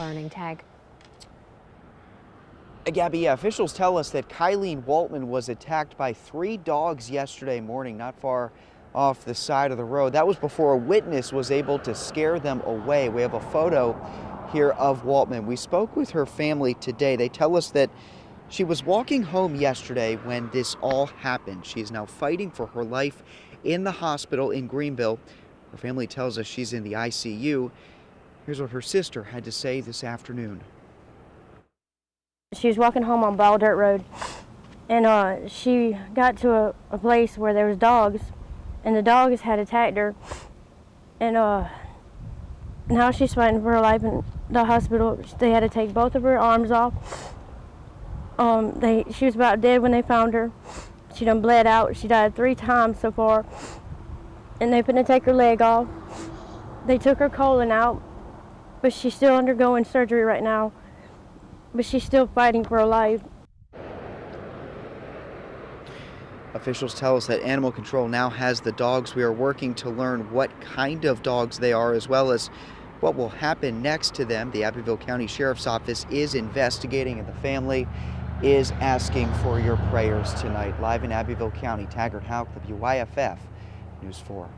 learning. Tag. Uh, Gabby, yeah, officials tell us that Kylene Waltman was attacked by three dogs yesterday morning, not far off the side of the road. That was before a witness was able to scare them away. We have a photo here of Waltman. We spoke with her family today. They tell us that she was walking home yesterday when this all happened. She is now fighting for her life in the hospital in Greenville. Her family tells us she's in the ICU. Here's what her sister had to say this afternoon. She was walking home on Ball Dirt Road, and uh, she got to a, a place where there was dogs, and the dogs had attacked her, and uh, now she's fighting for her life in the hospital. They had to take both of her arms off. Um, they she was about dead when they found her. She done bled out. She died three times so far, and they couldn't take her leg off. They took her colon out, but she's still undergoing surgery right now but she's still fighting for her life. Officials tell us that animal control now has the dogs. We are working to learn what kind of dogs they are as well as what will happen next to them. The Abbeville County Sheriff's Office is investigating and the family is asking for your prayers tonight. Live in Abbeville County, Taggart Houck, WYFF News 4.